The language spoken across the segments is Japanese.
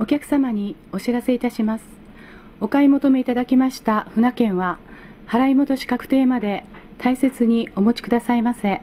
お客様にお知らせいたします。お買い求めいただきました船券は、払い戻し確定まで大切にお持ちくださいませ。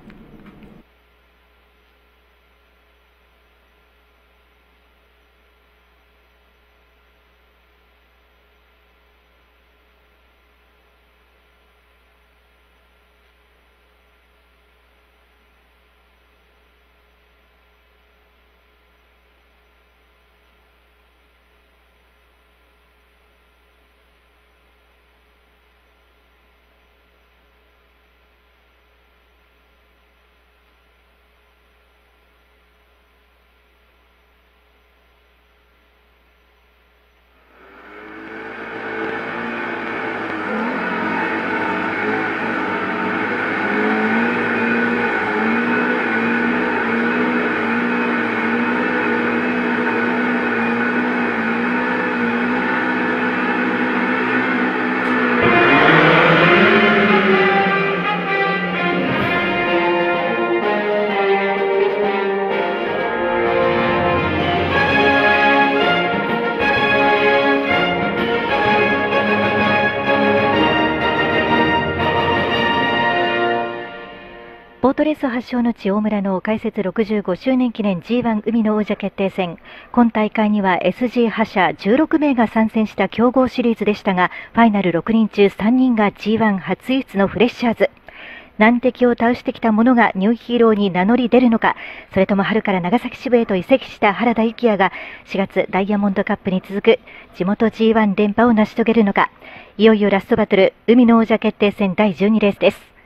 トレース発祥の地大村の開設65周年記念 G1 海の王者決定戦。今大会には SG 覇者16名が参戦した強豪シリーズでしたがファイナル6人中3人が G1 初輸出のフレッシャーズ。難敵を倒してきた者がニューヒーローに名乗り出るのか、それとも春から長崎支部へと移籍した原田幸也が4月ダイヤモンドカップに続く地元 G1 連覇を成し遂げるのか、いよいよラストバトル、海の王者決定戦第12レースです。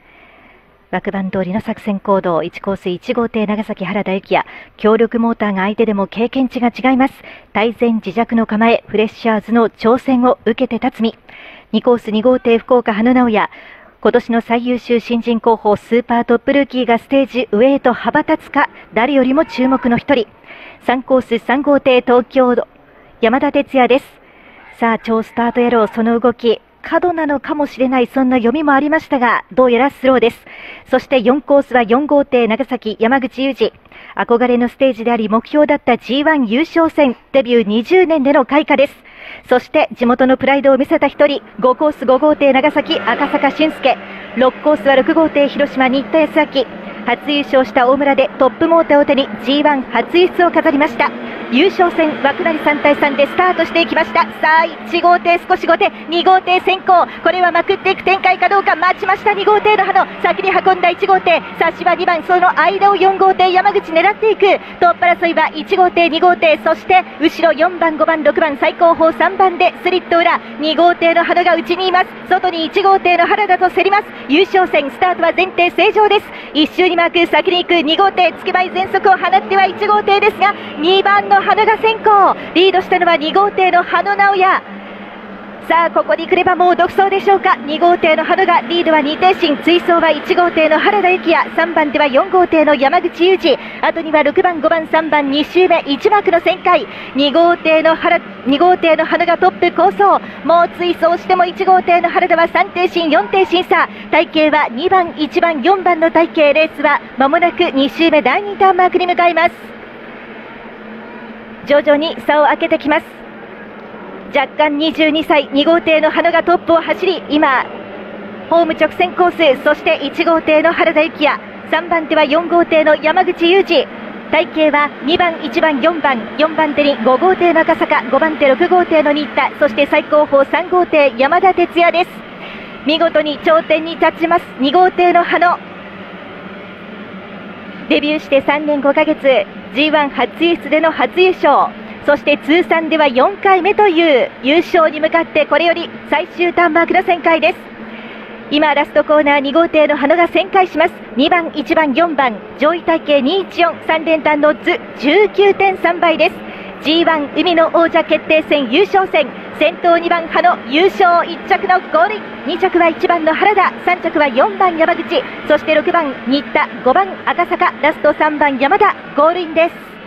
枠番通りの作戦行動、1コース1号艇長崎原田幸也、強力モーターが相手でも経験値が違います。大前自弱の構え、フレッシャーズの挑戦を受けて辰巳。2コース2号艇福岡花直也、今年の最優秀新人候補スーパートップルーキーがステージ上へと羽ばたつか、誰よりも注目の一人。3コース3号艇東京山田哲也です。さあ、超スタート野郎、その動き、角なのかもしれないそんな読みもありましたがどうやらスローです。そして4コースは4号艇長崎山口裕二。憧れのステージであり目標だった G1 優勝戦デビュー20年での開花です。そして地元のプライドを見せた一人5コース5号艇長崎赤坂俊介。6コースは6号艇広島新田康明。初優勝した大村でトップモーターを手に G1 初輸出を飾りました。優勝戦枠なり3対3でスタートしていきました。さあ1号艇少し後手2号艇先行。これはまくっていく展開かどうか待ちました。2号艇の花先に運んだ1号艇。差しは2番その間を4号艇山口狙っていく。トップ争いは1号艇2号艇。そして後ろ4番5番6番最高峰3番でスリット裏。2号艇の花が内にいます。外に1号艇の原田と競ります。優勝戦スタートは前提正常です。1周にマーク先に行く2号艇つけばい全速を放っては1号艇ですが2番の花が先行。リードしたのは2号艇の羽野直也さあここに来ればもう独走でしょうか。2号艇の春がリードは2艇進追走は1号艇の原田幸也。3番では4号艇の山口裕二。後には6番5番3番2周目。1枠の旋回。2号艇の原2号艇の春がトップ構想。もう追走しても1号艇の原田は3艇進4艇進差。体型は2番1番4番の体型レースは間もなく2周目第2ターンマークに向かいます。徐々に差を開けてきます。若干22歳2号艇の花がトップを走り今ホーム直線コースそして1号艇の原田幸也3番手は4号艇の山口裕二。体型は2番、1番、4番4番手に5号艇の赤坂5番手、6号艇の新田そして最高峰3号艇山田哲也です。見事に頂点に立ちます2号艇の花デビューして3年5ヶ月 G1 初輸出での初優勝。そして通算では4回目という優勝に向かってこれより最終ターンマークの旋回です。今ラストコーナー2号艇の花が旋回します。2番1番4番上位体系2143連単の図19.3倍です。G1 海の王者決定戦優勝戦。先頭2番羽野優勝1着のゴール。2着は1番の原田。3着は4番山口。そして6番新田。5番赤坂。ラスト3番山田。ゴールインです。